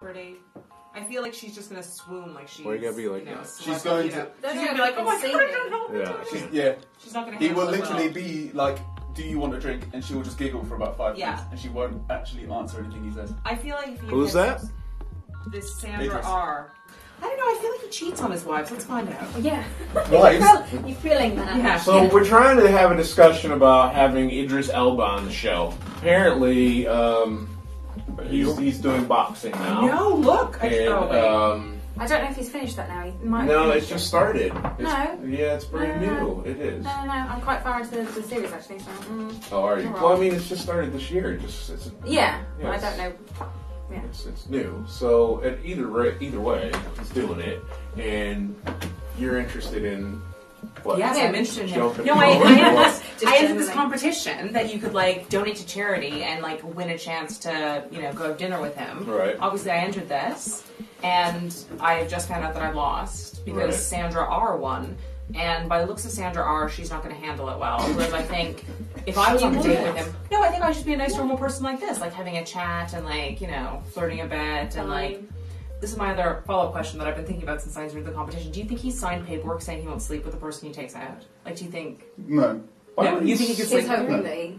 Pretty. I feel like she's just gonna swoon like she's. Why you gotta be like you know, that? She's going to- She's gonna be like, oh my god, I see can't help Yeah, it. She's, can't. yeah. She's not gonna. He will literally well. be like, "Do you want a drink?" And she will just giggle for about five Yeah. minutes, and she won't actually answer anything he says. I feel like if you Who's that? This Sandra Idris. R. I don't know. I feel like he cheats on his wives. Let's find out. Yeah. Wives? You're feeling that. Yeah. So we're trying to have a discussion about having Idris Elba on the show. Apparently, um, he's he's doing boxing now. No, look. I, And, oh, wait. um, I don't know if he's finished that now. He might no, have it's just started. It's, No. Yeah, it's brand No, no, new. It is. No, no, no. I'm quite far into the, the series actually. So, mm. Oh, are you? Alright. Well, I mean, it's just started this year. It Just it's, Yeah, but I don't know. Yeah. it's, it's new. So at either ra- either way, he's doing it, and you're interested in what? Yes, Yeah. I'm interested in him. Jumping No, I, I over entered what? this, Just I entered this generally. competition that you could like donate to charity and like win a chance to you know go have dinner with him. Right. Obviously, I entered this, and I have just found out that I lost because Right. Sandra R won. And by the looks of Sandra R, she's not going to handle it well. Whereas I think if I was on a date with him, no, I think I would just be a nice normal person like this, like having a chat and like you know flirting a bit and like. This is my other follow-up question that I've been thinking about since I entered the competition. Do you think he signed paperwork saying he won't sleep with the person he takes out? Like, do you think? No. Why No, would you think he could He's sleep? with hoping her? that he.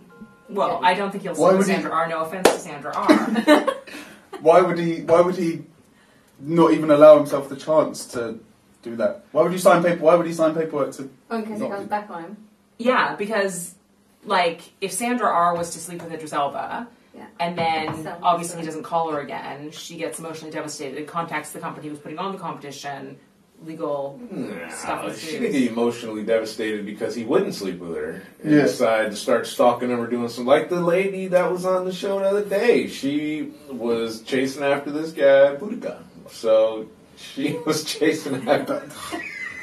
Well, I don't think he'll Why sleep with would he- Sandra R. No offense to Sandra R. Why would he? Why would he not even allow himself the chance to do that? Why would you sign paper? Why would he sign paperwork to? Oh, in case it Not- comes back on him. yeah, because like if Sandra R. was to sleep with Idris Elba, Yeah. and then So- obviously he doesn't call her again, she gets emotionally devastated, It contacts the company who's putting on the competition, legal stuff Nah, ensues. she didn't get emotionally devastated because he wouldn't sleep with her and Yeah. decided to start stalking him or doing some like the lady that was on the show the other day. She was chasing after this guy, Boudica. So she was chasing after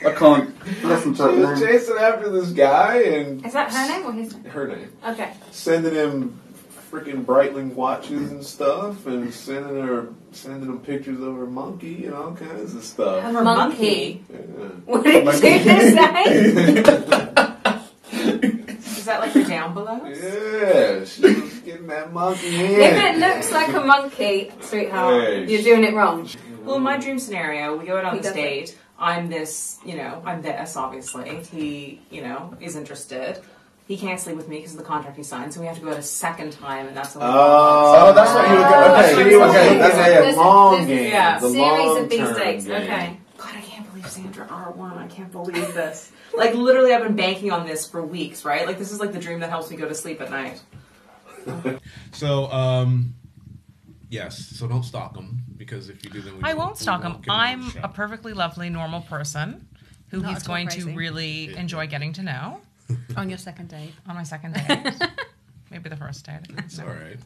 I can't listen to she was that. chasing after this guy and Is that her name or his name? her name. Okay. Sending him freaking Breitling watches and stuff and sending her sending him pictures of her monkey and all kinds of stuff. Her Monkey. Yeah. What did you say? Is that like her down below? Yeah, she was getting that monkey if it looks like a monkey, sweetheart, Hey. you're doing it wrong. Well, in my dream scenario, we go out on He this date. I'm this, you know, I'm this, obviously. He, you know, is interested. He can't sleep with me because of the contract he signed, so we have to go out a second time, and that's the we Oh, that's what you were going. That's Okay, what you were okay, saying. that's a yeah. There's long game. Yeah. The Series of these long-term dates. game. Okay. God, I can't believe Sandra R1. I can't believe this. like, literally, I've been banking on this for weeks, right? Like, this is like the dream that helps me go to sleep at night. So, um, yes. So don't stalk them because if you do, then we I won't- won't stalk him. won't get him on I'm the a perfectly lovely, normal person who Not he's at all going crazy. to really enjoy getting to know On your second date. on my second date. Maybe the first date. That's all right.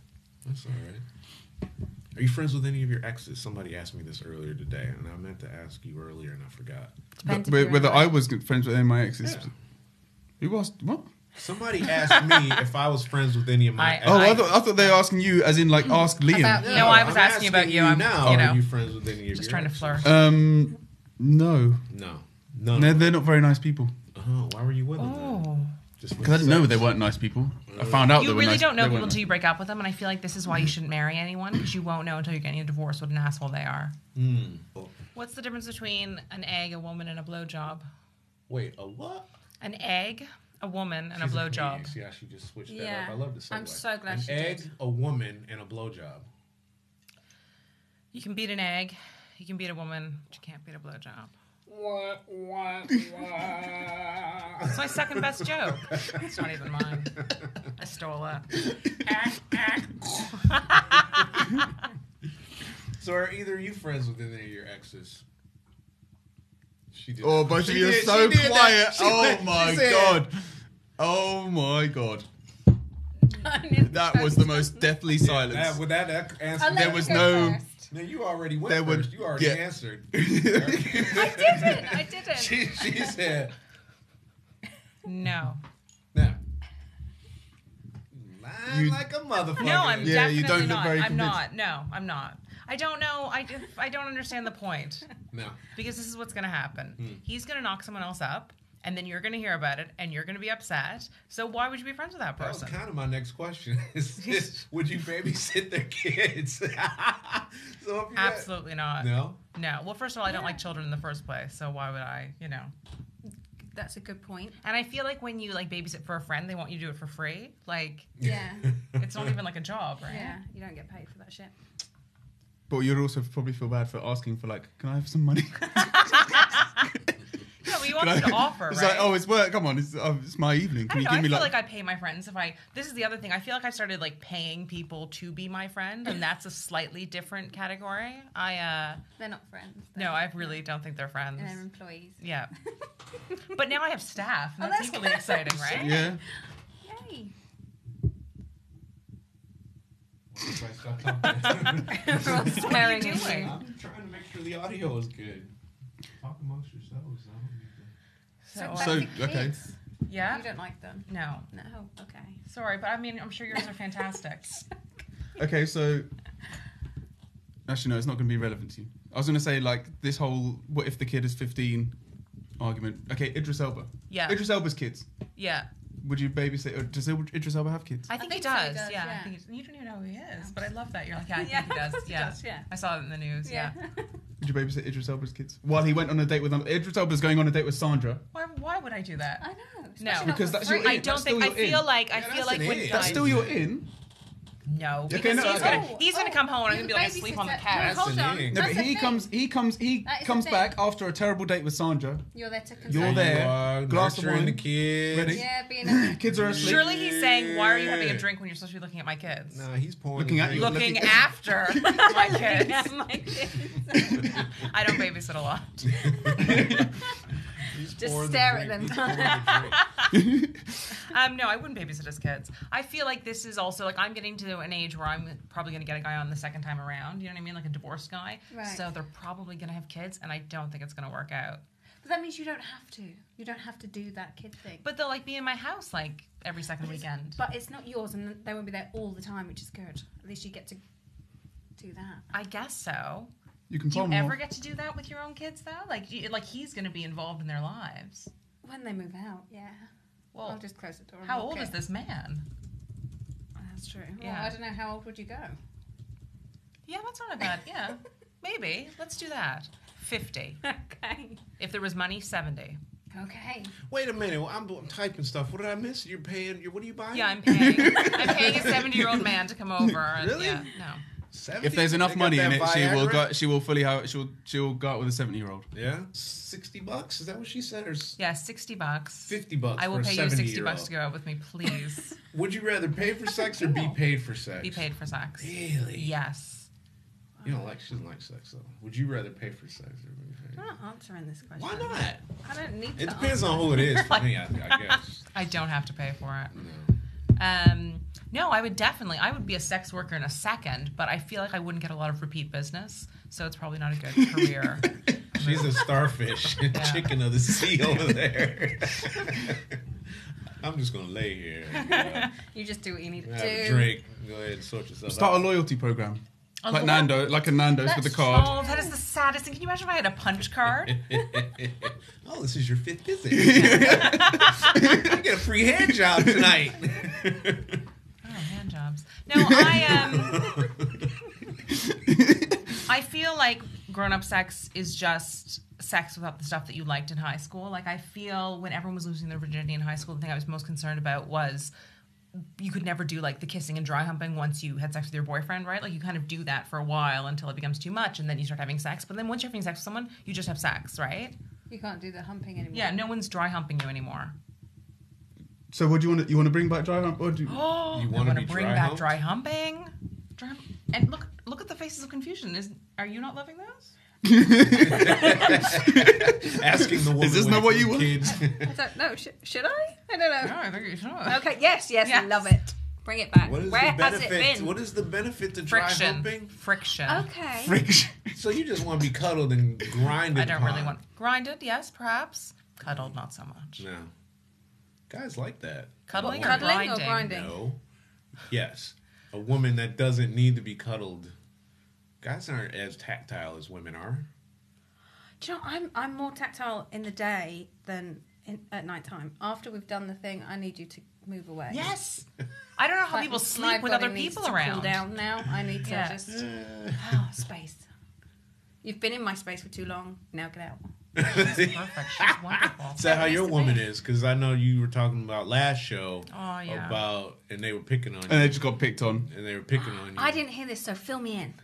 That's all right. Are you friends with any of your exes? Somebody asked me this earlier today, and I meant to ask you earlier, and I forgot. Depends if Whe- you're Whether in I a- was good friends with any of my exes. Yeah. Who asked? What? Somebody asked me if I was friends with any of my. I- exes. Oh, I, I- thought, I thought they were asking you, as in like ask Liam. About- No, I was I'm asking about you. I'm- now. you know, are you friends with any of Just trying to exes? flirt. Um, no, No, no. they're, they're not very nice people. Oh, why were you with them? Oh. Just Because I didn't know they weren't nice people. I found out they You were really nice. don't know people weren't until you break up with them, and I feel like this is why you shouldn't marry anyone because you won't know until you're getting a divorce what an asshole they are. Hmm. What's the difference between an egg, a woman, and a blowjob? Wait, a what? An egg, a woman, and She's a comedian. blowjob. See how she just switched that up. I love the segue. I'm so glad An she egg, did. a woman, and a blowjob. You can beat an egg, you can beat a woman, but you can't beat a blowjob. What? What? It's my second best joke. It's not even mine. I stole it. so are either of you friends with any of your exes? She did. Oh, that. both She of you are did- so she that. quiet. She Oh went- she my said- god. Oh my god. That was the most deathly silence. That, with that, that answer. I'll let There you was go no- first. No, you already went There would- first. You already yeah. answered. I didn't. I didn't. she, she said, No. "Now, lying You- like a motherfucker." No, I'm Yeah, you definitely don't look not. very I'm convinced. not. No, I'm not. I don't know. I, I don't understand the point no. because this is what's going to happen. Hmm. He's going to knock someone else up, and then you're going to hear about it, and you're going to be upset. So why would you be friends with that That was person? kind of my next question. Is, is would you babysit their kids? so if you had- Absolutely not. no. No. Well, first of all, I don't like children in the first place, so why would I? You know. That's a good point. And I feel like when you like babysit for a friend, they want you to do it for free. Like Yeah. it's not even like a job, right? Yeah. You don't get paid for that shit. But you'd also probably feel bad for asking for like, can I have some money? No, but you want I- to offer, It's right? like, oh, it's work. Come on, it's, oh, it's my evening. Can I you know. give I me feel like? like I pay my friends if I. This is the other thing. I feel like I started like paying people to be my friend, and that's a slightly different category. I uh They're not friends. no, I really don't think they're friends. They're employees. Yeah, but now I have staff. And Oh, that's, that's equally good. exciting, right? yeah. Yay. What I stop talking? We're all staring doing? at you. I'm trying to make sure the audio is good. Talk amongst yourselves. I don't need to- So, uh, So, okay. yeah. You don't like them? No, No. Okay. sorry, but I mean, I'm sure yours are fantastic. Okay, so actually, no, it's not going to be relevant to you. I was going to say like this whole "what if the kid is 15" argument. Okay, Idris Elba. Yeah. Idris Elba's kids. Yeah, Would you babysit? Or does Idris Elba have kids? I think, think he, does. he does, Yeah, I think he, you don't even know who he is, but I love that. You're like, yeah, I think he does. he does, yeah. I saw it in the news. Yeah. Would you babysit Idris Elba's kids while he went on a date with them? Idris Elba's going on a date with Sandra. Why, why would I do that? I know. No. Because that's free. your I don't That's think. I still your feel in. like I Yeah, feel that's like an when in. That's still your in. No, Okay, no, he's okay. gonna he's gonna come home and I'm gonna be like oh, Babysitter- asleep on the couch. That's hold on. No, but he thing. comes. He comes. He That is comes back after a terrible date with Sandra. You're there to consult. You're You there. are Glass of wine. the kids. Ready? Yeah, being a Kids are asleep. Surely he's saying, "Why are you having a drink when you're supposed to be looking at my kids?" Nah, he's pouring. Looking at you. Looking Looking- after my kids. My kids. I don't babysit a lot. He's Just pouring the stare at them. The. Um, no, I wouldn't babysit his kids. I feel like this is also like I'm getting to an age where I'm probably going to get a guy on the second time around. You know what I mean, like a divorced guy. Right. So they're probably going to have kids, and I don't think it's going to work out. But that means you don't have to. You don't have to do that kid thing. But they'll like be in my house like every second weekend. But it's not yours, and they won't be there all the time, which is good. At least you get to do that. I guess so. You can Do you ever off. get to do that with your own kids though? Like, you, like he's going to be involved in their lives. When they move out, yeah. Well, I'll just close the door. and how old in. is this man? That's true. Well, Yeah. I don't know. How old would you go? Yeah, that's not a bad. Yeah, maybe. Let's do that. Fifty. okay. If there was money, seventy. Okay. Wait a minute. well, I'm, I'm typing stuff. What did I miss? You're paying. You're, what are you buying? Yeah, I'm paying. I'm paying a seventy-year-old man to come over. And, Really? Yeah, no. 70? If there's enough They got money in that it, she will Viagra? go. She will fully. Have, she will. She will go out with a seventy-year-old. Yeah, sixty bucks. Is that what she said, or s- Yeah, sixty bucks. fifty bucks? I will for a pay you sixty 70-year-old? bucks to go out with me, please. Would you rather pay for sex or be paid for sex? Be paid for sex. Really? Yes. You don't like. She doesn't like sex though. Would you rather pay for sex or be paid? I'm not answering this question. Why not? I don't need to. It depends on who it is for me. I, I guess. I don't have to pay for it. No. Um, no, I would definitely. I would be a sex worker in a second, but I feel like I wouldn't get a lot of repeat business, so it's probably not a good career. She's a starfish, Yeah. chicken of the sea over there. I'm just gonna lay here, and, uh, You just do what you need to have do. a drink, go ahead and sort yourself Start a loyalty program, A like lo- Nando, like a Nando's with a card. Oh, that is the saddest thing. Can you imagine if I had a punch card? oh, this is your fifth visit. I get a free hand job tonight. Oh, hand jobs. No, I um, I feel like grown-up sex is just sex without the stuff that you liked in high school. Like I feel when everyone was losing their virginity in high school, the thing I was most concerned about was you could never do like the kissing and dry humping once you had sex with your boyfriend, right? Like you kind of do that for a while until it becomes too much, and then you start having sex. But then once you're having sex with someone, you just have sex, right? You can't do the humping anymore. Yeah, no one's dry humping you anymore. So, what do you want? To, you want to bring back dry hump, or do you, Oh, You wanna want to be bring dry back humped? dry humping. Dry, hump- and look, look at the faces of confusion. Is are you not loving those? Asking the woman, Is this not what you want? kids. I don't know. Sh- should I? I don't know. I think you should. Okay. Yes. Yes. Yes. Love it. Bring it back. What is Where the has it benefit? been? What is the benefit to dry Friction. humping? Friction. okay. friction? So you just want to be cuddled and grinded? I don't really want grinded. Yes, perhaps cuddled, not so much. No, guys like that. Cuddling, or Cuddling or grinding? grinding? No. Yes, a woman that doesn't need to be cuddled. Guys aren't as tactile as women are. Do you know, I'm I'm more tactile in the day than in, at night time. After we've done the thing, I need you to move away. Yes. I don't know how Like, people my sleep with body other needs people to Cool around. down now. I need to Yeah. just oh, space. You've been in my space for too long. Now get out. Perfect. She's wonderful. Is that how your woman meet. is? Because I know you were talking about last show Oh yeah. about, and they were picking on you, And they just got picked on. and they were picking on you. I didn't hear this, so fill me in.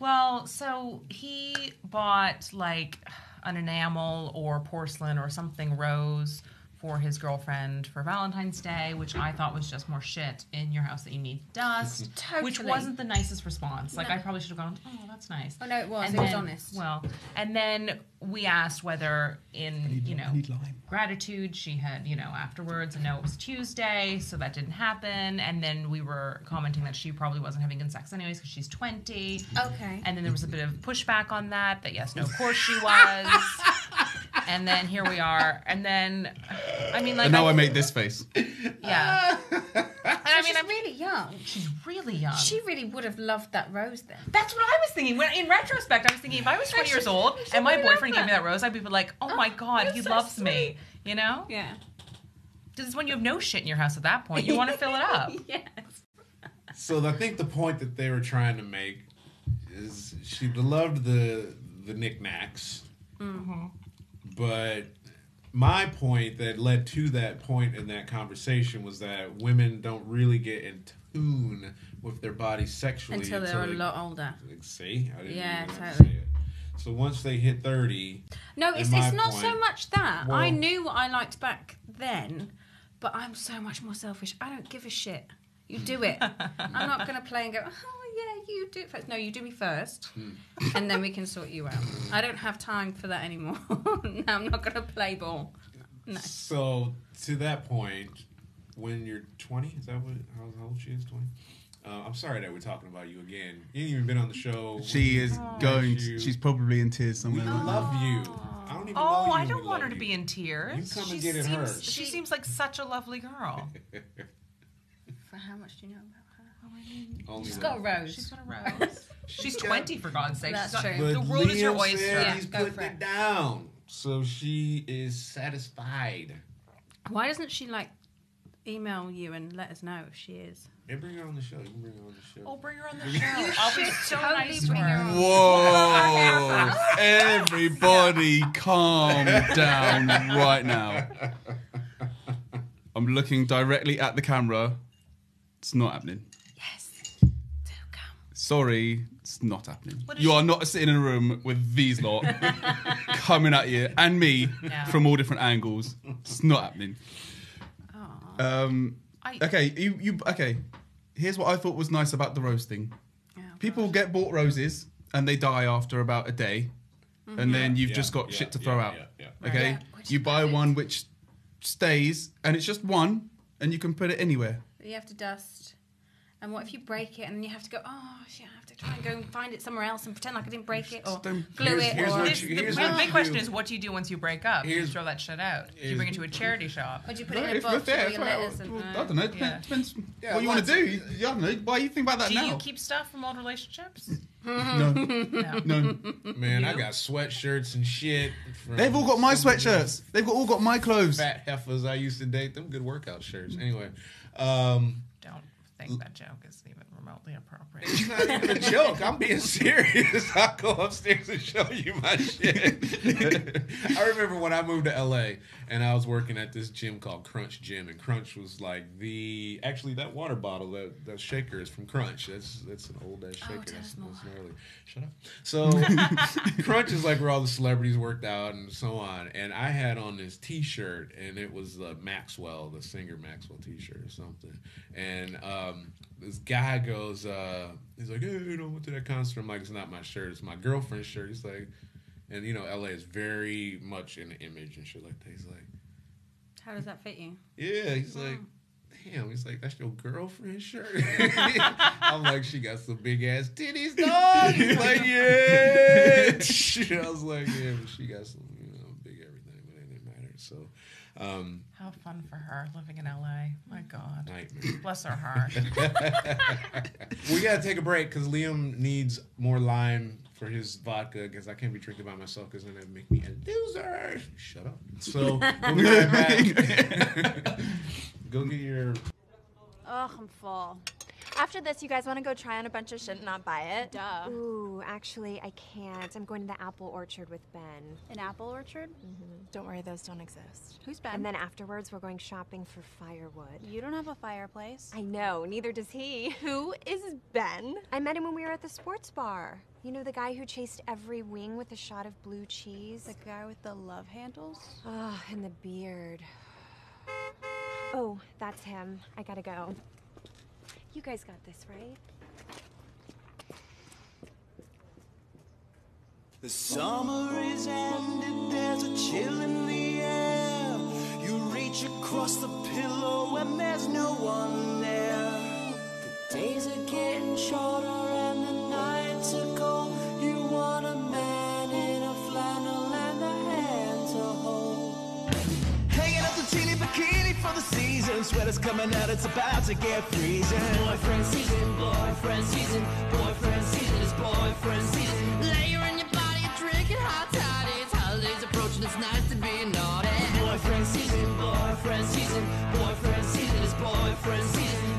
Well, so he bought like an enamel or porcelain or something rose for his girlfriend for Valentine's Day, which I thought was just more shit in your house that you need dust. Which wasn't the nicest response. Like No. I probably should have gone, oh, that's nice. Oh no, it was. And it was honest. Well, and then we asked whether in you know I need lime. gratitude she had you know afterwards and no it was tuesday so that didn't happen and then we were commenting that she probably wasn't having good sex anyways because she's 20 Okay. and then there was a bit of pushback on that that yes no of course she was and then here we are and then i mean like And now I made this face. yeah and i mean she's i'm really young. she's really young She really would have loved that rose then. that's what I was thinking. When in retrospect, I was thinking if I was 20 years old and my really boyfriend gave me that. that rose, I'd be like, "Oh, my god, he so loves me." You know? Yeah. This is when you have no shit in your house at that point. You want to fill it up. yes. So I think the point that they were trying to make is she loved the the knickknacks, Mm-hmm. But my point that led to that point in that conversation was that women don't really get in tune with their bodies sexually Until they're a lot older. Like, see, I didn't Yeah, totally. say it. So once they hit thirty, No, it's, it's not so much that. I knew what I liked back then, but I'm so much more selfish. I don't give a shit. You do it. I'm not going to play and go, oh, yeah, you do it first. No, you do me first, Hmm. and then we can sort you out. I don't have time for that anymore. no, I'm not going to play ball. No. So to that point, when you're 20, is that what how, how old she is? 20. Uh, I'm sorry that we're talking about you again. You ain't even been on the show. She is going. you. She's probably in tears We somewhere. love you. I don't even know Oh, you I don't want her love to you. be in tears. You come she and get it seems, hurt. She seems like such a lovely girl. For how much do you know about Oh, her? Only She's the- got a rose. She's got a rose. She's 20 for God's sake. That's She's not, true. But The world is your Liam oyster. said Yeah, he's go putting it it. down, so she is satisfied. Why doesn't she like email you and let us know if she is? Hey, bring her on the show. You can bring her on the show. Oh, bring her on the show. I'll be so totally nice to bring her her. on. Whoa! Everybody, calm down right now. I'm looking directly at the camera. It's not happening. Yes. Do come. Sorry, it's not happening. You she- are not sitting in a room with these lot coming at you and me Yeah. from all different angles. It's not happening. Um, I- okay, you, you okay. Here's what I thought was nice about the rose thing. Oh, People get bought roses and they die after about a day, and then you've Yeah, just got yeah, shit to yeah, throw out. yeah, yeah. Okay, Yeah, which you is buy perfect. one which stays, and it's just one, and you can put it anywhere. You have to dust. And what if you break it and then you have to go, oh shit, I have to try and go and find it somewhere else and pretend like I didn't break it or don't- glue Here's- it here's or, what This, you- the, here's the big question is, what do you do once you break up? Do you Here's- throw that shit out? Do you bring it to a charity shop? or do you put it in a If- box if with all there- your well, and uh, I don't know. It Yeah. depends Yeah, what you want to do. You, I don't know. Why you think about that Do now? Do you keep stuff from old relationships? no, No. no. Man, I got sweatshirts and shit. from They've all got my some of these sweatshirts. They've got, all got my clothes. Fat heifers I used to date. Them good workout shirts. Anyway, um, Don't think that joke is even remotely appropriate. it's not even a joke. I'm being serious. I'll go upstairs and show you my shit. I remember when I moved to LA and I was working at this gym called Crunch Gym, and Crunch was like the actually that water bottle that that shaker is from Crunch. That's that's an old ass oh, shaker. Oh, that's, us more. that's gnarly. Shut up. So Crunch is like where all the celebrities worked out and so on. And I had on this T-shirt, and it was the Maxwell, the singer Maxwell T-shirt or something. And uh, um, this guy goes, uh, he's like, "Hey, you know, went to that concert." I'm like, "It's not my shirt. It's my girlfriend's shirt." He's like, and you know, LA is very much in the image and shit like that. He's like, how does that fit you? "Yeah." He's like. Damn, he's like, that's your girlfriend's shirt. I'm like, she got some big ass titties, dog. He's like, yeah. I was like, yeah, but she got some, you know, big everything, but it didn't matter. So, um, How fun for her living in LA. My God. nightmare. Bless her heart. we gotta take a break because Liam needs more lime for his vodka because I can't be drinking by myself because then that'd make me a loser. Shut up. So we'll be right back. Go get your. Ugh, I'm full. After this, you guys want to go try on a bunch of shit and not buy it? Duh. Ooh, actually, I can't. I'm going to the apple orchard with Ben. An apple orchard? Mm-hmm. Don't worry, those don't exist. Who's Ben? And then afterwards, we're going shopping for firewood. You don't have a fireplace. I know, neither does he. Who is Ben? I met him when we were at the sports bar. You know, the guy who chased every wing with a shot of blue cheese? The guy with the love handles? Ah, and the beard. Oh, that's him. I gotta go. You guys got this, right? The summer is ended, there's a chill in the air. You reach across the pillow and there's no one there. The days are getting shorter the. Sweater's coming out, it's about to get freezing. Boyfriend season, boyfriend season, boyfriend season is boyfriend season. Layer in your body, drinking hot toddies. Holidays approaching, it's nice to be naughty. Boyfriend season, boyfriend season, boyfriend season is boyfriend season.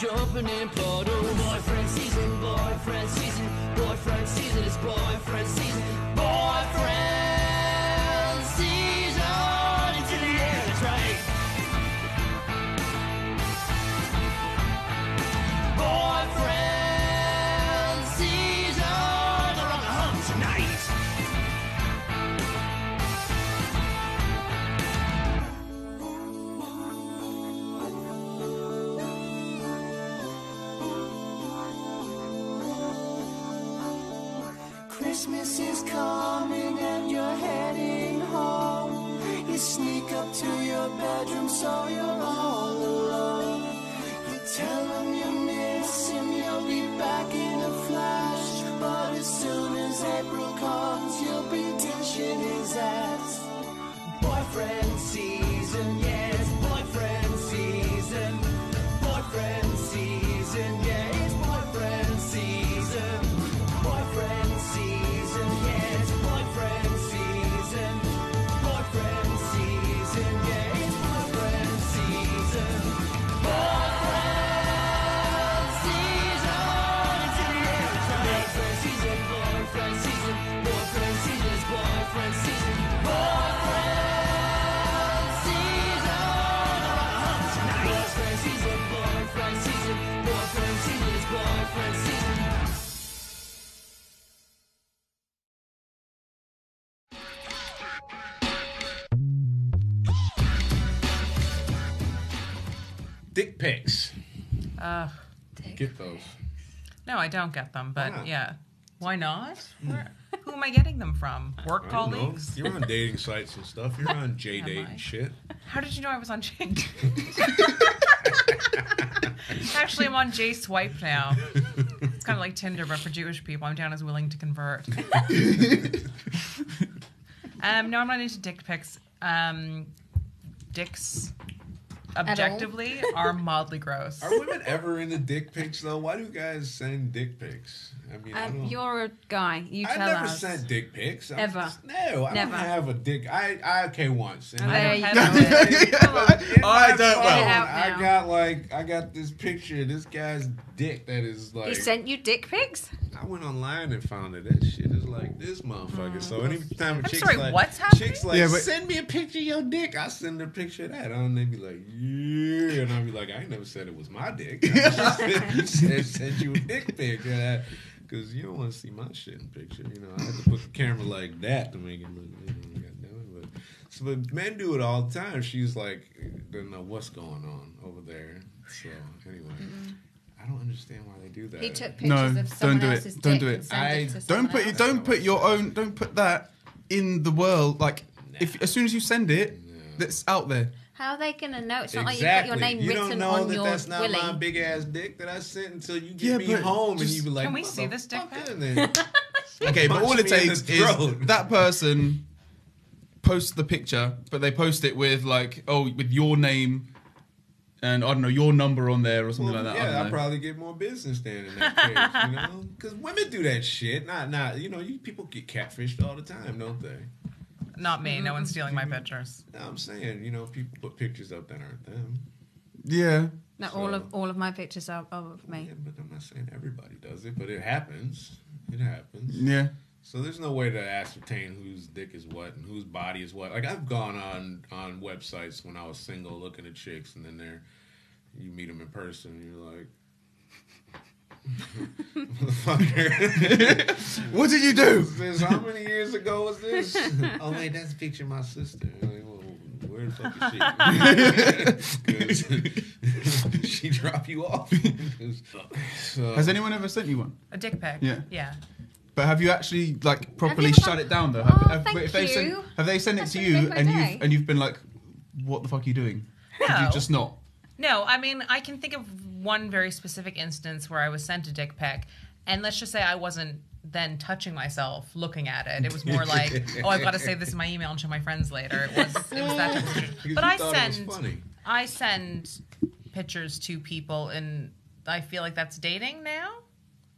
Jumping in puddles. Boyfriend season, boyfriend season, boyfriend season, it's boyfriend season. Boyfriend bedroom so Dick pics. Uh, Get those. no, I don't get them, but not? yeah. Why not? Where, who am I getting them from? Work I don't know. colleagues? You're on dating sites and stuff. You're on JDate and shit. How did you know I was on JDate? Actually, I'm on JSwipe now. It's kind of like Tinder, but for Jewish people. I'm down as willing to convert. um, no, I'm not into dick pics. Um, dicks, objectively, are mildly gross. Are women ever into dick pics though? Why do you guys send dick pics? I mean, Um, don't. you're a guy. You I tell never us. sent dick pics. I'm Ever. just- no, I Never. don't have a dick. I, I okay once. And There I, you in go. I don't phone, well. out I got like I got this picture of this guy's dick that is like. He sent you dick pics? I went online and found it. That shit is like this motherfucker. So anytime a I'm chick's sorry, like, what's happening? Chicks like, Yeah, but- send me a picture of your dick. I send her a picture of that, and they be like, yeah, and I be like, I ain't never said it was my dick. I just said, said send you a dick pic, because you don't want to see my shit in picture. You know, I had to put the camera like that to make it look. You know, goddamn it. But so, but men do it all the time. She's like, don't know what's going on over there. So anyway. Mm-hmm. I don't understand why they do that. He took No, pictures of someone don't do else's it. Don't dick do and it. sent I- it Don't put else. don't put your own. Don't put that in the world. Like if as soon as you send it, that's out there. How are they gonna know? It's not like you've got your name you written don't know on that your that's not willy. my big ass dick that I sent until you get Yeah, me but home and you be like, Can we see this dick and then Okay, but all it takes is that person posts the picture, but they post it with like, oh, with your name and I don't know your number on there or something Well, like that. I Yeah, don't I know. probably get more business then in that case, you know, because women do that shit. Not, not, you know, you people get catfished all the time, don't they? Not me. No one's mm-hmm. stealing my pictures. No, I'm saying, you know, people put pictures up that aren't them. Yeah. No, all of all of my pictures are of me. Yeah, but I'm not saying everybody does it, but it happens. It happens. Yeah. So there's no way to ascertain whose dick is what and whose body is what. Like I've gone on on websites when I was single looking at chicks, and then there you meet them in person, and you're like. Motherfucker. What did you do? This, how many years ago was this? oh wait, that's a picture of my sister. Like, well, where the fuck is she? 'Cause she drop you off. So- Has anyone ever sent you one? A dick pic. Yeah. Yeah. But have you actually like properly shut done- it down though? Oh, Have, have, thank if they sent, you. have they sent it to gonna you my and day. you've and you've been like, what the fuck are you doing? Could No. you just not? No, I mean, I can think of one very specific instance where I was sent a dick pic, and let's just say I wasn't then touching myself looking at it. It was more like, oh, I've got to save this in my email and show my friends later. It was, it was that type of But I thought send. I send pictures to people, and I feel like that's dating now.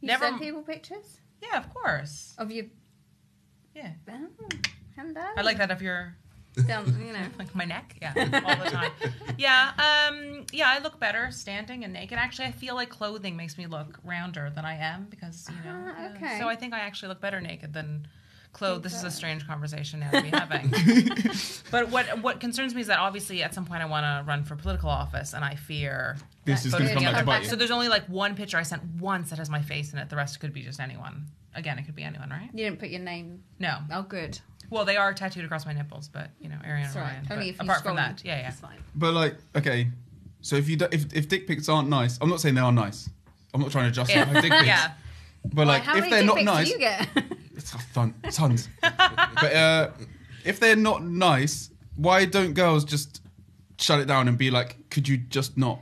You Never. send people pictures Yeah, of course. of you. Yeah. Oh, hello. I like that of your Down, you know. like my neck. Yeah, all the time. Yeah, um, yeah. I look better standing and naked. Actually, I feel like clothing makes me look rounder than I am because you know. Ah, yeah. okay. So I think I actually look better naked than clothed. This is a strange conversation now to be having. but what what concerns me is that obviously at some point I want to run for political office, and I fear. This is gonna come back to bite you. So there's only like one picture I sent once that has my face in it. The rest could be just anyone. Again, it could be anyone, right? You didn't put your name. No. Oh, good. Well, they are tattooed across my nipples, but you know, Ariana That's all right. Ryan. Only if you apart from that, yeah, yeah. Fine. But like, okay, so if you do, if if dick pics aren't nice, I'm not saying they are nice. I'm not trying to justify Yeah. dick pics. Yeah. But like, How if many they're dick not pics nice, do you get? it's a ton, tons. but uh, if they're not nice, why don't girls just shut it down and be like, could you just not?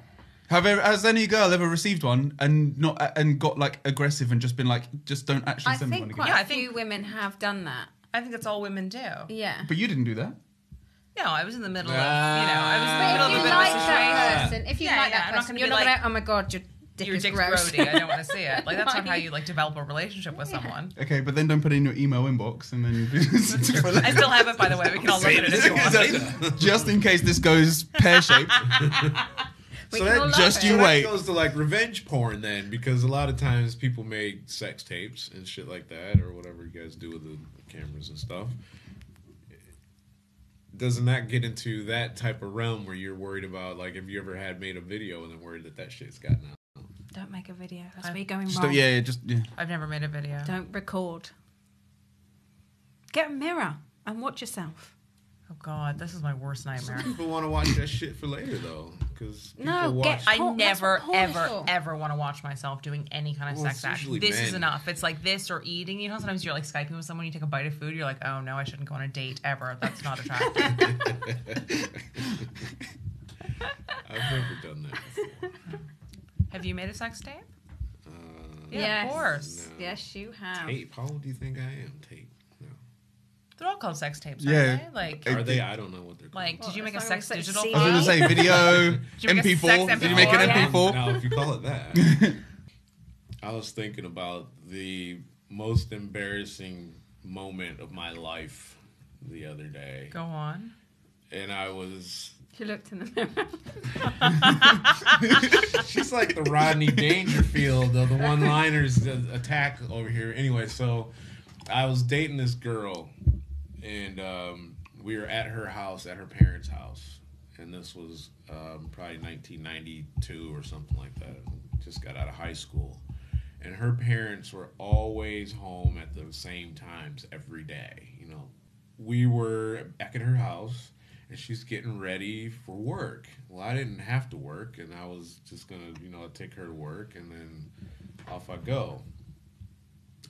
Have ever, has any girl ever received one and not and got like aggressive and just been like, just don't actually I send me one think again? quite Yeah, I a few women have done that. I think that's all women do. Yeah. But you didn't do that. No, I was in the middle of, you ah. know, I was in the middle But of a if bit you of a like that situation. person, if you Yeah, like yeah, that I'm not person, gonna you're be not like, gonna. Oh my god, your dick Your is dick's gross. grody. I don't want to see it. Like that's not how you like develop a relationship with someone. Okay, but then don't put it in your email inbox and then. I still have it, by the way. We can all look at it if you want. just in case this goes pear shaped. So that, Just so you that wait. goes to like revenge porn then, because a lot of times people make sex tapes and shit like that, or whatever you guys do with the cameras and stuff. Doesn't that get into that type of realm where you're worried about like have you ever had made a video and then worried that that shit's gotten out? Don't make a video. That's where you're going Just wrong. don't, yeah, yeah, just yeah. I've never made a video. Don't record. Get a mirror and watch yourself. Oh God, this is my worst nightmare. Some people want to watch that shit for later though, because No, watch. I porn- never, what porn is ever, ever want to watch myself doing any kind of Well, sex it's act. usually This is enough. It's like this or eating. You know, sometimes you're like skyping with someone, you take a bite of food, you're like, oh no, I shouldn't go on a date ever. That's not attractive. I've never done that before. Have you made a sex tape? Uh, Yeah, Yes. of course. No. Yes, you have. Tape? How old do you think I am? Tape? No. They're all called sex tapes, Yeah. aren't they? Like, Are they? I don't know what they're called. like, did you make a sex gonna digital? I was gonna say video, you make a MP4. Did you make an MP4? MP4? Now, if you call it that, I was thinking about the most embarrassing moment of my life the other day, Go on. and I was. She looked in the mirror. She's like the Rodney Dangerfield of the one-liners uh, attack over here. Anyway, so I was dating this girl, and um, we were at her house, at her parents' house, and this was um, probably 1992 or something like that. Just got out of high school, and her parents were always home at the same times every day. You know, we were back at her house and she's getting ready for work. Well, I didn't have to work, and I was just gonna, you know, take her to work, and then off I go.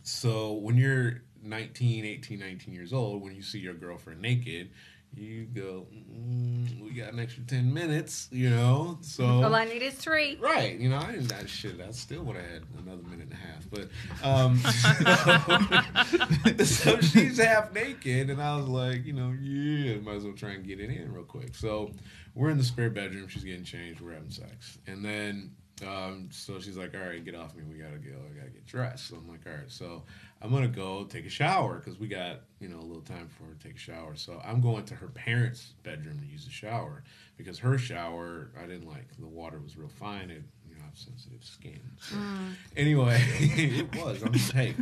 So when you're 19, 18, 19 years old, when you see your girlfriend naked, You go. Mm, we got an extra ten minutes, you know. So All I need is three. Right, you know, I didn't that shit. I still would have had another minute and a half, but um, so, so she's half naked, and I was like, you know, yeah, might as well try and get it in real quick. So we're in the spare bedroom. She's getting changed. We're having sex, and then um, so she's like, all right, get off me. We gotta go. I gotta get dressed. So I'm like, all right, so I'm gonna go take a shower because we got you know a little time for her to take a shower. So I'm going to her parents' bedroom to use the shower because her shower I didn't like. The water was real fine. It you know I have sensitive skin. So Mm. Anyway, it was. I'm just hey.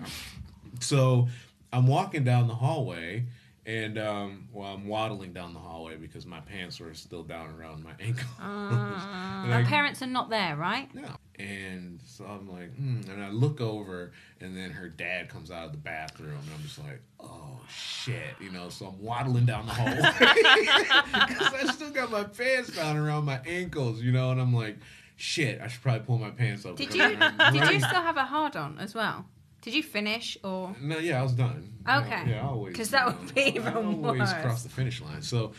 So I'm walking down the hallway. And um, well, I'm waddling down the hallway because my pants were still down around my ankles. Uh, my I- parents are not there, right? no. And so I'm like, hmm. and I look over, and then her dad comes out of the bathroom, and I'm just like, oh shit, you know. So I'm waddling down the hallway because I still got my pants down around my ankles, you know. And I'm like, shit, I should probably pull my pants up. Did you did you still have a hard on as well? Did you finish or? No, yeah, I was done. Okay. yeah, I always. 'Cause that you would know, be even I always worse. cross the finish line. So,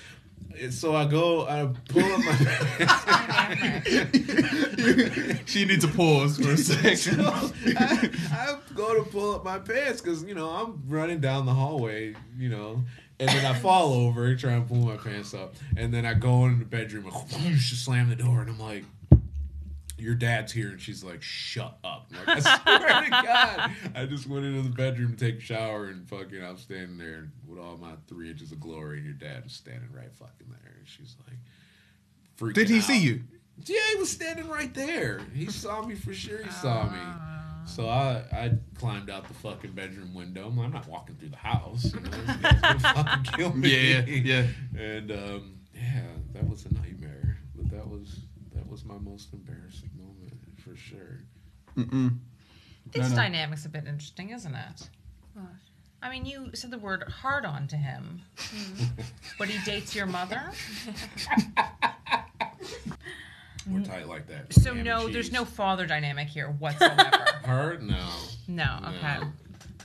so I go, I pull up my. she needs a pause for a second. So, I, I go to pull up my pants because you know I'm running down the hallway, you know, and then I fall over, try and pull my pants up, and then I go into the bedroom and just slam the door, and I'm like. Your dad's here, and she's like, "Shut up!" I'm like, I swear to God, I just went into the bedroom to take a shower, and fucking, I'm standing there with all my three inches of glory, and your dad is standing right fucking there, and she's like, freaking Did he out. see you? Yeah, he was standing right there. He saw me for sure. He saw me. So I, I climbed out the fucking bedroom window. I'm, like, I'm not walking through the house. You know, this guy's gonna fucking kill me. Yeah, yeah, And um, yeah, that was a nightmare. But that was that was my most embarrassing moment for sure. Mm-mm. This No, no. dynamic's a bit interesting, isn't it? What? I mean, you said the word hard on to him, mm-hmm. but he dates your mother. We're tight like that. So Ham no, and there's cheese. no father dynamic here whatsoever. Her? No. No, okay.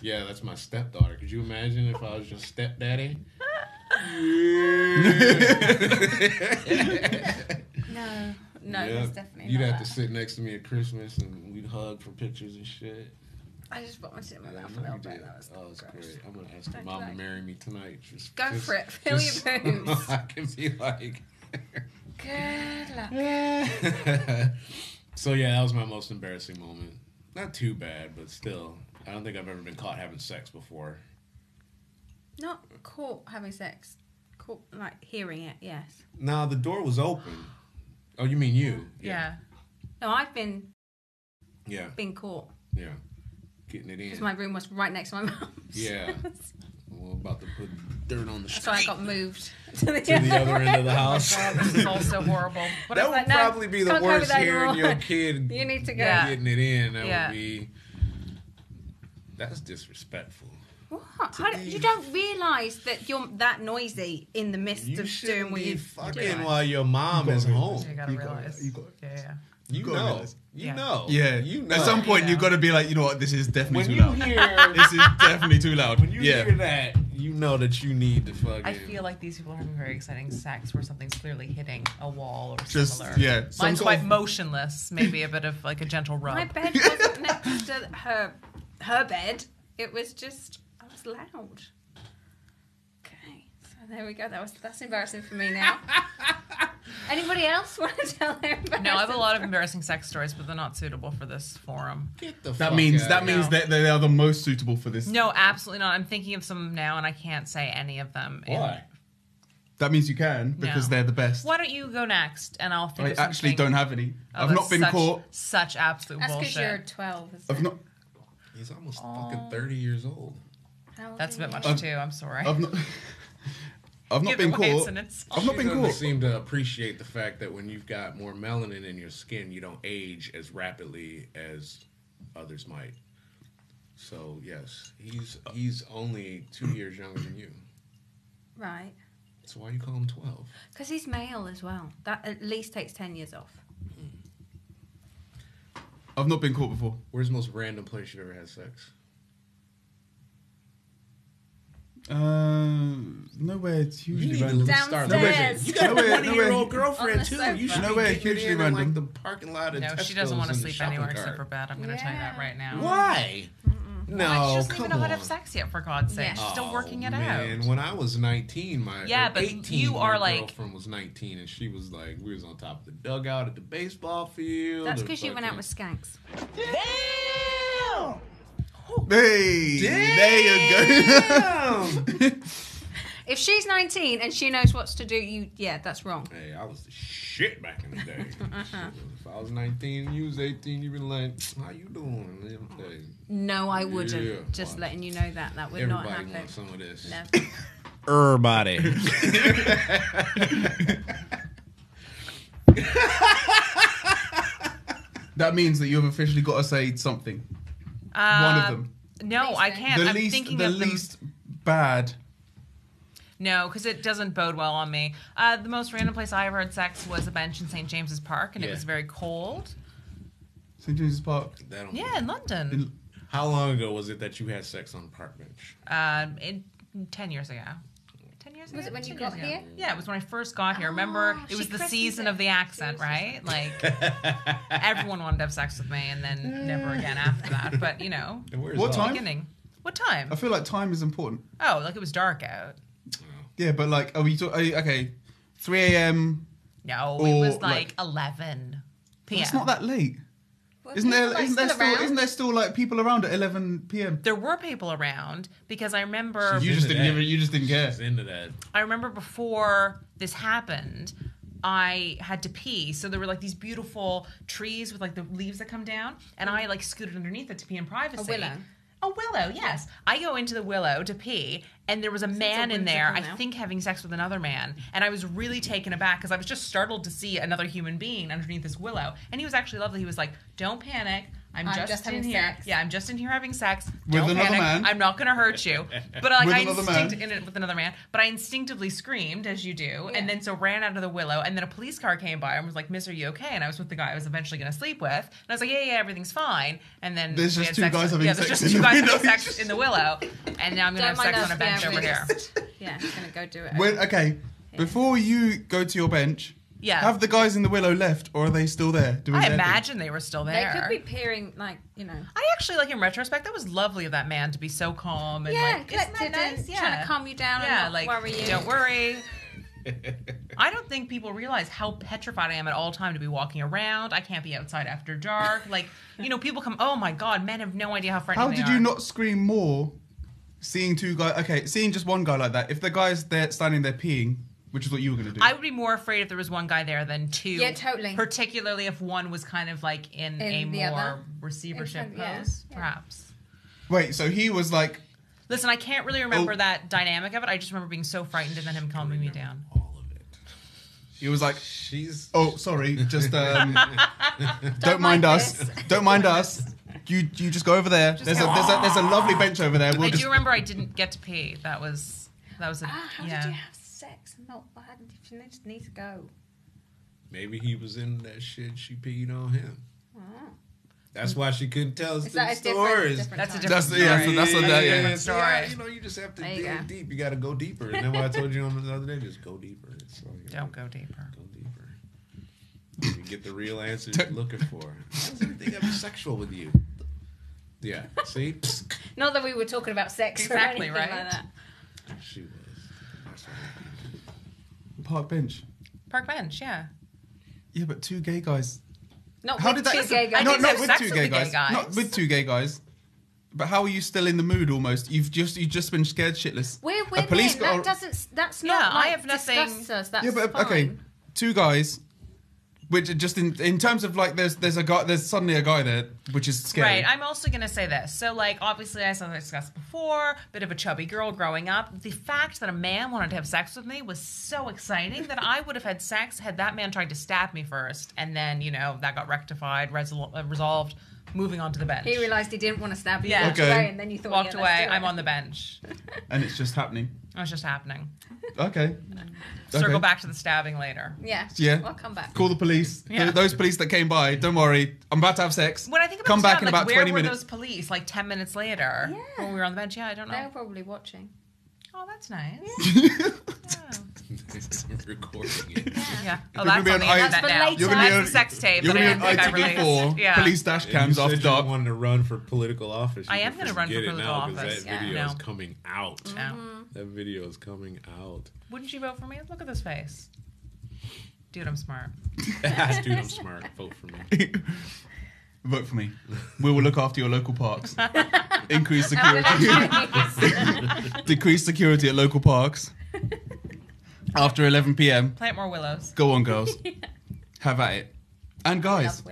Yeah, that's my stepdaughter. Could you imagine if I was your stepdaddy? No, no, Yeah. that's definitely not. You'd have that. to sit next to me at Christmas and we'd hug for pictures and shit. I just shit in my Yeah, mouth a little bit. That was Oh, it's great. I'm gonna ask your Don't mom do to marry me tonight. Just Go just- for it. Fill your boobs. I can be like. Good luck. so yeah, that was my most embarrassing moment. Not too bad, but still, I don't think I've ever been caught having sex before. Not caught having sex. Caught like hearing it. Yes. No, the door was open. Oh, you mean you? Yeah. No, I've been Yeah. been caught Yeah. Getting it in. because my room was right next to my mum's. Yeah. We're about to put dirt on the That's why I got moved to the, To the other end of the house. Oh, this is also horrible. But that would thought, no, probably be the can't go with worst hearing your kid You need to go. Yeah. getting it in. That Yeah. would be. That's disrespectful. What? How do, you don't realise that you're that noisy in the midst You of shouldn't doing what be you fucking while your mom is home. You gotta realize. You got Yeah, yeah. You gotta know. realize. You Yeah. know. Yeah, You know. At some point, You you've got to be like, you know what, this is definitely when too you loud. hear this is definitely too loud. when you yeah. hear that, you know that you need to fucking. I feel like these people are having very exciting sex where something's clearly hitting a wall or Just, similar. yeah, Mine's sort quite of- motionless. Maybe a bit of like a gentle rub. My bed wasn't next to her her bed. It was just I loud. Okay, so there we go. That was that's embarrassing for me now. Anybody else want to tell their embarrassing No, I have a lot of story? embarrassing sex stories, but they're not suitable for this forum. Get the That fuck means out that of means No. that they are the most suitable for this. No, absolutely not. I'm thinking of some now, and I can't say any of them. here. Why? That means you can because No. they're the best. Why don't you go next, and I'll think I of actually something. don't have any. Oh, I've that's not been such, caught. Such absolute That's because bullshit. you're 12. Isn't I've it? not. He's almost fucking thirty years old. How old That's a bit much I've- too. I'm sorry. I've not. I've not Give been it away, caught. an insult. I've not She been doesn't caught. seem to appreciate the fact that when you've got more melanin in your skin, you don't age as rapidly as others might. So yes, he's he's only two years younger than you. Right. So why you call him twelve? Because he's male as well. That at least takes 10 years off. Hmm. I've not been caught before. Where's the most random place you've ever had sex? Uh, Nowhere it's hugely You need to random. start Downstairs. living. You got a Nowhere- 20 year old girlfriend too. sofa. You should Nowhere be kicking hugely it in random. like the parking lot. Of No, she doesn't want to sleep anywhere cart. except for bed. I'm going to tell you that right now. Why? No, Why? She doesn't come even know how to have sex yet, for God's sake. She's still working it man, out. And when I was 19, my Yeah, but 18, you are my like- girlfriend was 19, and she was like, we was on top of the dugout at the baseball field. That's because you went out with skanks. Hey, there you go. If she's 19 and she knows what's to do, you yeah, that's wrong. Hey, I was the shit back in the day. Uh-huh. if I was 19 and you was 18, you'd been like, how you doing? Let me. No, I wouldn't. Yeah, Just watch. letting you know that that would not Everybody happen. wants some of this. No. Everybody. that means that you've officially got to say something. One of Uh, them. No, I can't. The I'm least, thinking the of them- least bad. No, because it doesn't bode well on me. Uh, the most random place I ever had sex was a bench in St James's Park, and it Yeah. was very cold. St James's Park. That don't- Yeah, in London. How long ago was it that you had sex on the park bench? Um, in, ten years ago. Ten years ago. Was it when you got ago. here? Yeah, it was when I first got here. Remember, Oh, it was the season it. of the accent, right? Like everyone wanted to have sex with me, and then never mm. again after that. But you know, What time? Beginning. What time? I feel like time is important. Oh, like it was dark out. Yeah, but like, are we talk- are you- okay? 3 a.m. No, oh, it was like- like, 11 p.m. It's not that late. Isn't there? Isn't there still? Isn't there still like people around at 11 p.m.? There were people around because I remember. You just didn't. that. Give, it- you just didn't care. She's into that. I remember before this happened, I had to pee. So there were like these beautiful trees with like the leaves that come down, and I like scooted underneath it to pee in privacy. willow. A willow, yes. I go into the willow to pee, and there was a man in there, I now. think having sex with another man. And I was really taken aback because I was just startled to see another human being underneath this willow. And he was actually lovely. He was like, Don't panic. I'm, I'm just, just in having here. sex." Yeah, I'm just in here having sex. With Don't another panic. man? I'm not going to hurt you. But like, With I another instinct man? in it with another man. But I instinctively screamed, as you do, and then so ran out of the willow. And then a police car came by and was like, "Miss, are you okay?" And I was with the guy I was eventually going to sleep with, and I was like, "Yeah, yeah, everything's fine." And then There's we just had two sex- guys having yeah, there's sex just in two the guys willow. having sex in the willow, and now I'm going to have sex mind on a bench yeah, over we here. Yeah, I'm gonna go do it. When, okay, before you go to your bench, Yeah. have the guys in the willow left, or are they still there doing I their thing? imagine they were still there. They could be peering, like you know. I actually like in retrospect that was lovely of that man to be so calm and Yeah, like isn't that collected and nice? trying to calm you down and Yeah, not like worry you. don't worry. I don't think people realize how petrified I am at all time to be walking around. I can't be outside after dark. Like, you know, people come, oh my god, men have no idea how frightened. How they did are. you not scream more seeing two guys? Okay, seeing just one guy like that. If the guy's there standing there peeing, which is what you were going to do. I would be more afraid if there was one guy there than two. Yeah, totally. Particularly if one was kind of like in, a In the more other. receivership In front- yeah, pose, perhaps. Wait, so he was like, Listen, I can't really remember Oh. that dynamic of it. I just remember being so frightened and then him calming me down. he was like, She's. oh, sorry, just um, don't, Don't mind mind us, don't mind us. You you just go over there. there's a there's a there's a lovely bench over there. We'll I just do remember I didn't get to pee. That was that was a Ah, how yeah. did you have sex not? Why did you just need to go? Maybe he was in that shit. She peed on him. Oh. That's why she couldn't tell us Is the that different- stories. different That's a different That's- yeah, story. so that's what that- yeah. Different story. Yeah, you know, you just have to dig go. deep. You got to go deeper. And then what I told you on the other day, just go deeper. So, you know, Don't go deeper. Go deeper. You get the real answers you're looking for. How does everything ever sexual with you? Yeah. See, Not that we were talking about sex Exactly, or anything right? like that. she was. That's what park bench. Park bench, yeah. Yeah, but two gay guys. Not How with did that? two gay guys. Not, didn't with two gay the gay guys. guys. Not with two gay guys. But how are you still in the mood? Almost. You've just you've just been scared shitless. We're A women. police that car- doesn't. That's Yeah, not. I have nothing- disgusts Us. That's yeah, but fine. okay, two guys. Which just in in terms of like there's there's a guy there's suddenly a guy there which is scary. Right. I'm also gonna say this. So, like, obviously, as I discussed before, bit of a chubby girl growing up. The fact that a man wanted to have sex with me was so exciting that I would have had sex had that man tried to stab me first, and then you know that got rectified, resol- uh, resolved. Moving on to the bench. He realised he didn't want to stab you. Yeah. walked Okay. away, and then you thought, Walked yeah, away. I'm on the bench. and it's just happening. That was just happening. Okay. Circle Okay. back to the stabbing later. Yeah. Yeah. I'll come back. Call the police. Yeah. Th- Those police that came by. Don't worry. I'm about to have sex. When I think about come back town, in like, about where 20 were minutes. those police? Like ten minutes later, Yeah. when we were on the bench. Yeah, I don't know. They were know. probably watching. Oh, that's nice. recording it. Yeah. Oh, You're that's gonna on on the I- internet now. You're gonna be That's on- the sex tape You're that gonna be on think I ITV4. Yeah. Police dash cams you after said dark. You wanted to run for political office. I am gonna run for forget it political now 'cause office. That Yeah. video is No. coming out. No. That video is coming out. Wouldn't you vote for me? Look at this face. Dude, I'm smart. Dude, I'm smart. Vote for me. Vote for me. We will look after your local parks. Increase security. did Decrease security at local parks. After 11 p.m. Plant more willows. Go on, girls. Have at it. And guys.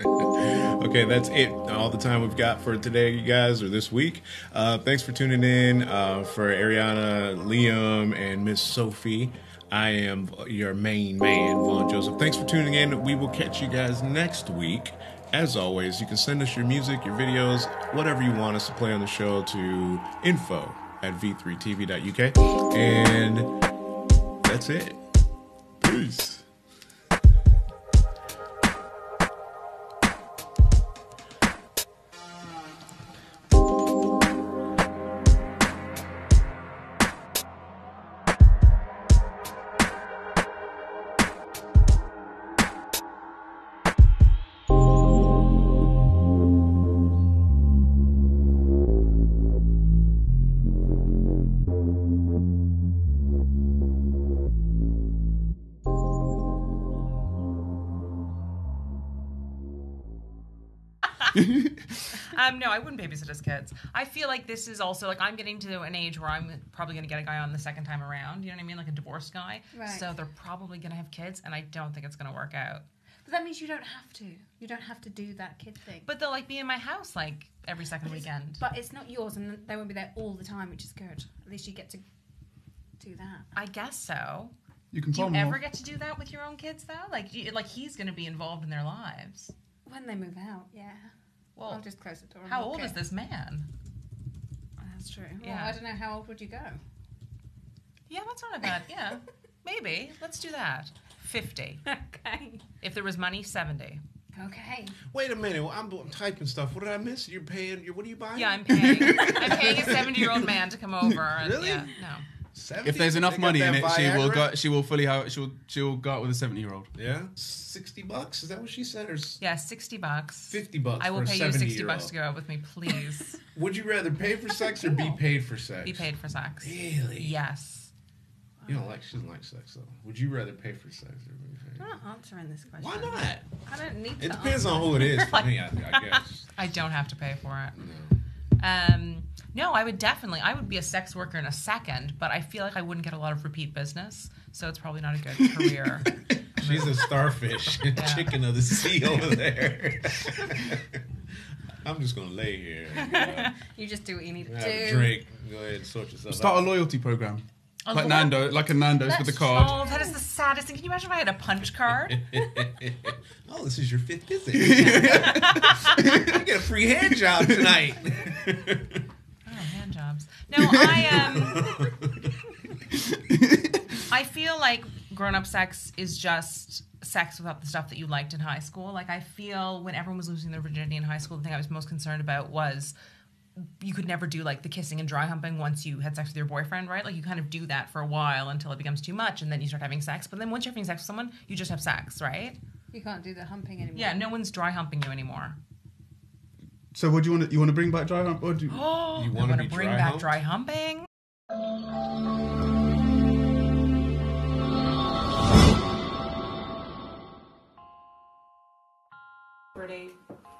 okay, that's it. All the time we've got for today, you guys, or this week. Uh, thanks for tuning in. Uh, for Ariana, Liam, and Miss Sophie, I am your main man, Vaughn Joseph. Thanks for tuning in. We will catch you guys next week. As always, you can send us your music, your videos, whatever you want us to play on the show to info at v3tv.uk. And that's it. Peace. um, no, I wouldn't babysit his kids. I feel like this is also like I'm getting to an age where I'm probably going to get a guy on the second time around. You know what I mean? Like a divorced guy. Right. So they're probably going to have kids, and I don't think it's going to work out. But that means you don't have to. You don't have to do that kid thing. But they'll like be in my house like every second weekend. But it's not yours, and they won't be there all the time, which is good. At least you get to do that. I guess so. You can Do you ever off. get to do that with your own kids though? Like, you, like he's going to be involved in their lives. When they move out, yeah. Well, I'll just close the door. How lock old is this man? That's true. Well, Yeah. I don't know. How old would you go? Yeah, that's not a bad. Yeah, maybe. Let's do that. Fifty. Okay. If there was money, seventy. Okay. Wait a minute. Well, I'm, I'm typing stuff. What did I miss? You're paying. You're, what are you buying? Yeah, I'm paying. I'm paying a seventy-year-old man to come over. And, Really? Yeah, no. If there's enough money in that it, she will go. She will fully have. She'll she'll go out with a seventy year old. Yeah, sixty bucks. Is that what she said? Or s- Yeah, sixty bucks. fifty bucks? I will for a pay you sixty bucks to go out with me, please. Would you rather pay for sex or be paid for sex? Be paid for sex. Really? Yes. You don't like. She doesn't like sex though. Would you rather pay for sex or be paid? I'm not answering this question. Why not? I don't need to. It depends answer on who it is. For me, I, I guess. I don't have to pay for it. Um, no, I would definitely. I would be a sex worker in a second, but I feel like I wouldn't get a lot of repeat business, so it's probably not a good career. She's a starfish, chicken of the sea over there. I'm just gonna lay here. And, uh, You just do what you need to have do. a drink. Go ahead and sort yourself Start out. a loyalty program. A like lo- Nando, like a Nando's with a That's- card. Oh, that is the saddest thing. Can you imagine if I had a punch card? oh, this is your fifth visit. I get a free hand job tonight. No, I um, I feel like grown-up sex is just sex without the stuff that you liked in high school. Like I feel when everyone was losing their virginity in high school, the thing I was most concerned about was you could never do like the kissing and dry humping once you had sex with your boyfriend, right? Like you kind of do that for a while until it becomes too much, and then you start having sex. But then once you're having sex with someone, you just have sex, right? You can't do the humping anymore. Yeah, no one's dry humping you anymore. So, what do you want? To, you want to bring back dry hump, or do you? Oh, You wanna want to be bring dry back humped? dry humping. Pretty.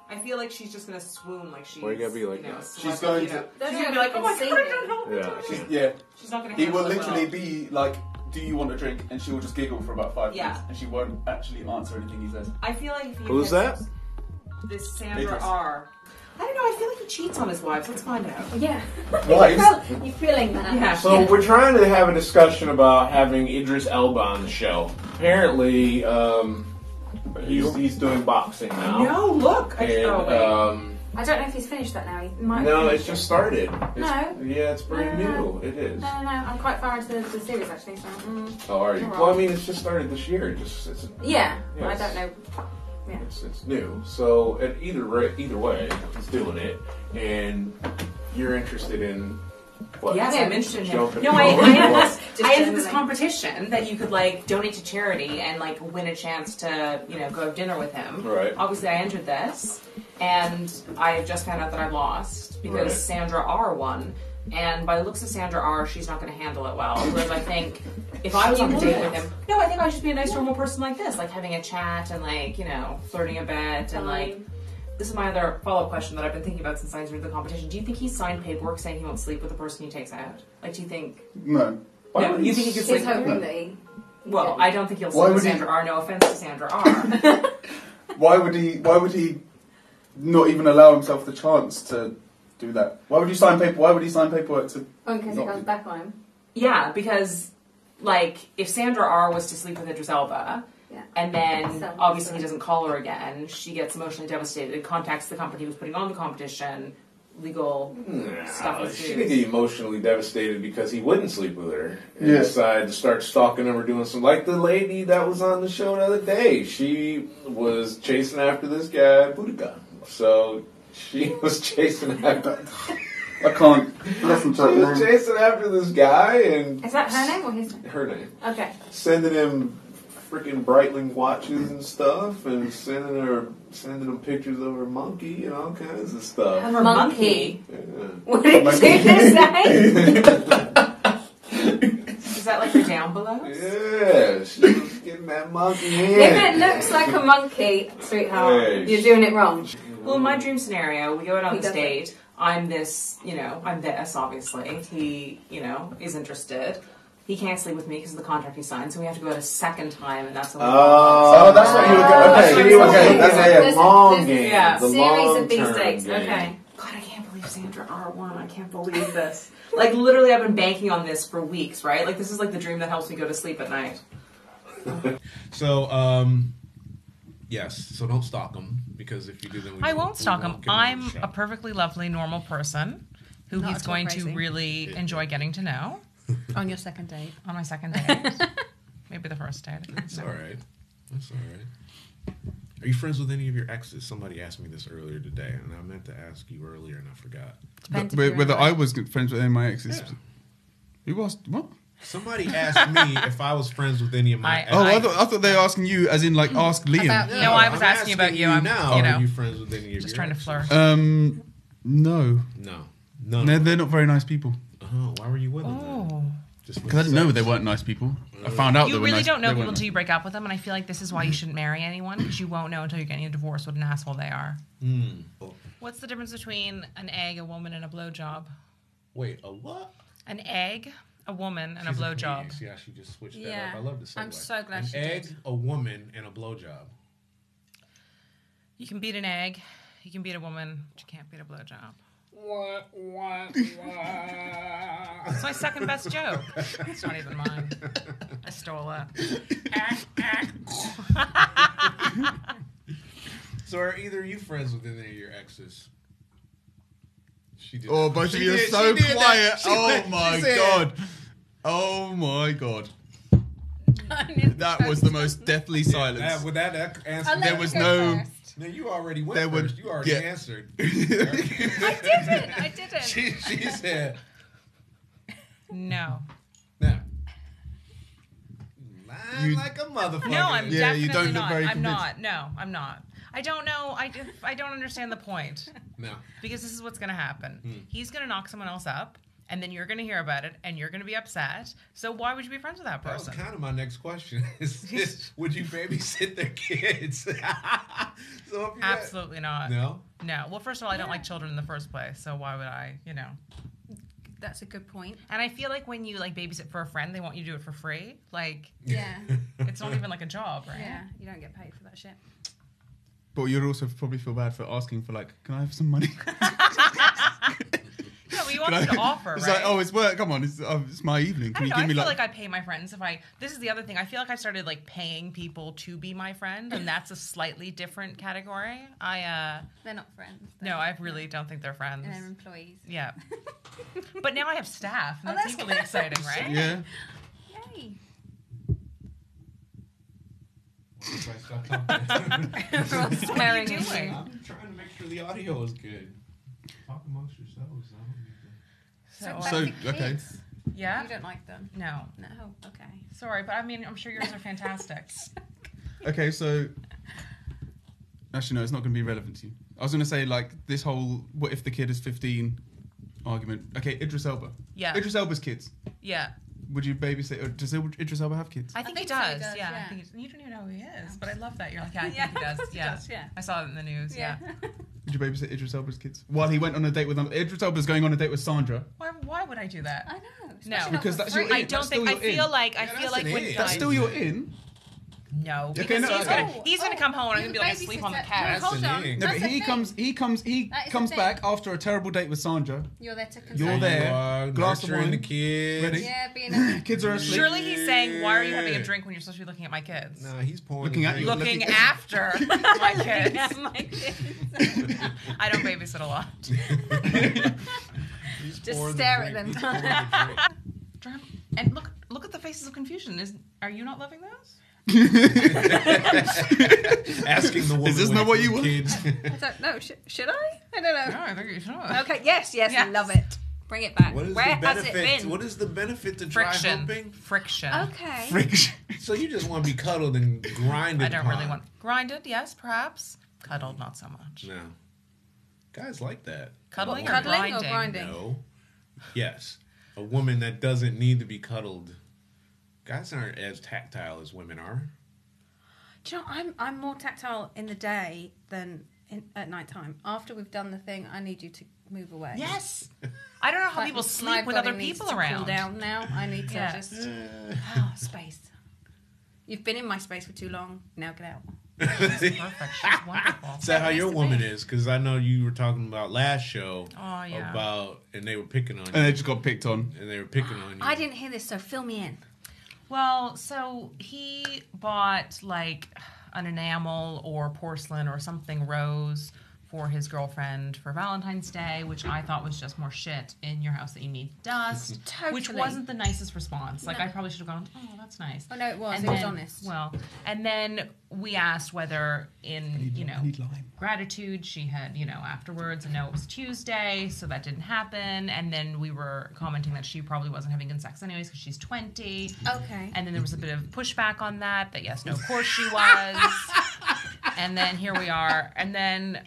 I feel like she's just gonna swoon like she's. Why you gotta be like you know, that? She's going to- She's gonna be like, oh my god, I it. can't help. Yeah. She's, yeah. She's not gonna He will literally well. be like, "Do you want a drink?" And she will just giggle for about five Yeah. minutes, and she won't actually answer anything he says. I feel like if you Who's that? This Sandra Idris. R. I don't know. I feel like he cheats on his wives. Let's find out. Yeah. Wives? You're feeling that. Yeah. So we're trying to have a discussion about having Idris Elba on the show. Apparently, um, he's he's doing boxing now. No, look. I- And, oh, wait. um, I don't know if he's finished that now. He might no, finish it's just started. It's, No. Yeah, it's pretty No, no, new. It is. No, no, no. I'm quite far into the, the series actually. So. Mm. Oh, are you? You're Well, I mean, it's just started this year. It Just it's Yeah, but I don't know. Yeah. It's, it's new. So at either ra- either way, he's doing it, and you're interested in What? Yes, I'm interested in him. Jumping No, I, in. I, entered, Just I entered this generally. competition that you could like donate to charity and like win a chance to you know go have dinner with him. Right. Obviously, I entered this, and I have just found out that I lost because Right. Sandra R won. And by the looks of Sandra R, she's not going to handle it well. Whereas I think if I was on a date with him, no, I think I would just be a nice normal person like this, like having a chat and like you know flirting a bit and like. This is my other follow-up question that I've been thinking about since I entered the competition. Do you think he signed paperwork saying he won't sleep with the person he takes out? Like, do you think? No. No, you think he could sleep? He's hoping that he. Well, I don't think he'll Why sleep with would he- Sandra R. No offense to Sandra R. Why would he? Why would he not even allow himself the chance to do that? Why would you sign paper? Why would he sign paperwork to? Oh, in case not comes do- back on him. yeah, because like if Sandra R. was to sleep with Idris Elba, Yeah. and then So- obviously he doesn't call her again, she gets emotionally devastated, and contacts the company who's putting on the competition, legal stuff Nah, ensues. she didn't get emotionally devastated because he wouldn't sleep with her and Yeah. decided to start stalking him or doing some like the lady that was on the show the other day. She was chasing after this guy Budokan. So she was chasing after. I can't listen to She was that. chasing after this guy and Is that her name or his name? her name, Okay. sending him freaking Breitling watches and stuff, and sending her sending him pictures of her monkey and all kinds of stuff. Her monkey. Yeah. What did you say? Is that like her down below? Yeah, she was getting that monkey If it looks like a monkey, sweetheart, Hey. you're doing it wrong. Well, in my dream scenario, we go out on He this does it. I'm this, you know, I'm this, obviously. He, you know, is interested. He can't sleep with me because of the contract he signed, so we have to go out a second time, and that's what we oh, oh, that's what you were going- okay, That's you were what going- we that's were a going. That's a long This is- game. yeah. the Series of these term dates. game. Okay. God, I can't believe Sandra R won. I can't believe this. like, literally, I've been banking on this for weeks, right? Like, this is like the dream that helps me go to sleep at night. So, um, yes. So don't stalk them because if you do, then we I won't- won't stalk him. won't get him on the I'm show. a perfectly lovely, normal person who Not he's at all going crazy. to really enjoy getting to know On your second date. on my second date. Maybe the first date. That's all right. That's all right. Are you friends with any of your exes? Somebody asked me this earlier today, and I meant to ask you earlier, and I forgot. Depends if Wh- you're Whether in I a- was good friends with any of my exes. Yeah. Who was what? Somebody asked me if I was friends with any of my. I- exes. Oh, I, thought I thought they were asking you, as in like ask Liam. About- No, I was I'm asking about you. I'm- now. you know, Are you friends with any of Just trying to exes? flirt. Um, no, No, no. they're, they're not very nice people. Oh, why were you with them? then? Oh. Just Because I didn't know they weren't nice people. I found out they You were really nice. don't know people until you break up with them, and I feel like this is why you shouldn't marry anyone because you won't know until you're getting a divorce what an asshole they are. Hmm. What's the difference between an egg, a woman, and a blowjob? Wait, a what? An egg, a woman, and She's a comedian. blowjob. See how she just switched that up. I love this. I'm so glad An she egg, did. a woman, and a blowjob. You can beat an egg, you can beat a woman, but you can't beat a blowjob. What? What? It's my second best joke. It's not even mine. I stole it. So are either of you friends with any of your exes? She did. Oh, that. both She of you are did- so she quiet. She Oh went- she my said- god. Oh my god. That was the most deathly silence. That, with that, that answer, I'll let there you was go no. first. No, you already went There would- first. You already yeah. answered. I didn't. I didn't. she, she said, No. "Now, lying You- like a motherfucker." No, I'm Yeah, you definitely don't look not. very I'm not. No, I'm not. I don't know. I, I don't understand the point. no. Because this is what's going to happen. Hmm. He's going to knock someone else up, and then you're going to hear about it, and you're going to be upset. So why would you be friends with that That was kind of my next question. Is, is would you babysit their kids? so if you had- Absolutely not. no. No. Well, first of all, I don't like children in the first place, so why would I? You know. That's a good point. And I feel like when you like babysit for a friend, they want you to do it for free. Like Yeah. it's not even like a job, right? Yeah. You don't get paid for that shit. But you'd also probably feel bad for asking for like, can I have some money? No, but you want I- to offer, It's right? like, oh, it's work. Come on, it's, oh, it's my evening. I Can don't you know. give I me feel like? like I pay my friends if I. This is the other thing. I feel like I started like paying people to be my friend, and that's a slightly different category. I uh They're not friends. no, I really don't think they're friends. They're employees. Yeah, but now I have staff, and Oh, that's, that's equally good. exciting, right? yeah. Yay. If I stop talking. Everyone's What are staring you doing? I'm trying to make sure the audio is good. Talk amongst yourselves. I don't need to- So, So, to okay. yeah. You don't like them? No. No. Okay. Sorry, but I mean, I'm sure yours are fantastic. Okay, so actually, no, it's not going to be relevant to you. I was going to say like this whole "what if the kid is 15" argument. Okay, Idris Elba. Yeah. Idris Elba's kids. yeah. Would you babysit? Or does Idris Elba have kids? I think, think he, so, he does. does, Yeah. I think he, you don't even know who he is, but I love that. You're like, yeah, I think Yeah, he does. he Yeah. does, yeah. I saw it in the news. Yeah. Would you babysit Idris Elba's kids while he went on a date with another? Idris Elba's going on a date with Sandra. Why, why would I do that? I know. No, Because that's your free. I don't That's think. I feel in. like I Yeah, feel that's like an when in. That's still your in. No Okay, because no, he's okay. gonna he's gonna come home and I'm gonna be like oh, sleep on the couch. That's Hold on. No, That's but he thing. comes. He comes. He That is the comes back after a terrible date with Sandra. You're there to console. You're You there. are Glass of wine. the kids. Ready? Yeah, being a Kids are asleep. Surely he's saying, why are you having a drink when you're supposed to be looking at my kids? Nah, he's pouring. Looking at you. Looking looking- after my kids. My kids. I don't babysit a lot. Just pouring stare at them. He's pouring the drink. Drum- And look, look at the faces of confusion. Is are you not loving those? Asking the woman. Is this not what you want? Kids. I don't know. Should, should I? I don't know. No, I think you should. Okay. Yes. Yes. Yes. Love it. Bring it back. What is Where the has it benefit? been? What is the benefit to dry Friction. humping? Friction. Okay. Friction. So you just want to be cuddled and grinded. I don't really upon. want grinded. Yes, perhaps cuddled, not so much. No. Guys like that. Cuddling, or Cuddling or grinding? grinding? No. Yes. A woman that doesn't need to be cuddled. Guys aren't as tactile as women are. Do you know, I'm I'm more tactile in the day than in, at night time. After we've done the thing, I need you to move away. Yes. I don't know how Like, people my sleep with body other needs people to around. Cool down now. I need to Yeah. just uh. oh, space. You've been in my space for too long. Now get out. Perfect. She's wonderful. Is that how your to woman meet. is? Because I know you were talking about last show Oh yeah. about, and they were picking on you, And they just got picked on. and they were picking on you. I didn't hear this, so fill me in. Well, so he bought like an enamel or porcelain or something rose for his girlfriend for Valentine's Day, which I thought was just more shit in your house that you need dust. Which wasn't the nicest response. Like No. I probably should have gone, oh, that's nice. Oh no, it was. And it was honest. Well, and then we asked whether in you know I need lime. gratitude she had you know afterwards and no it was tuesday so that didn't happen and then we were commenting that she probably wasn't having good sex anyways because she's 20 Okay. and then there was a bit of pushback on that that yes no of course she was and then here we are and then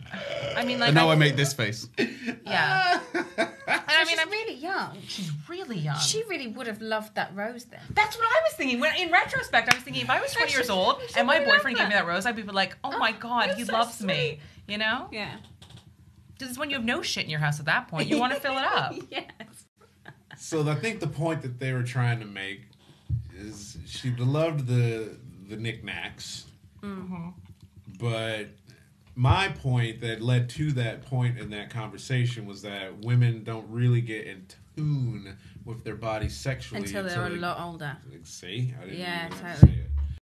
i mean like And now I make this face. yeah and i mean she's i'm really young. she's really young She really would have loved that rose then. that's what I was thinking. When in retrospect, I was thinking if I was 20 years old and my really boyfriend gave me that. that rose, I'd be like, "Oh, my god, he so loves me." You know? Yeah. Because it's when you have no shit in your house at that point, you want to fill it up. yes. So I think the point that they were trying to make is she loved the the knickknacks, Mm-hmm. But my point that led to that point in that conversation was that women don't really get in tune with their bodies sexually Until they're a lot older. Like, See, I didn't Yeah, totally. say it.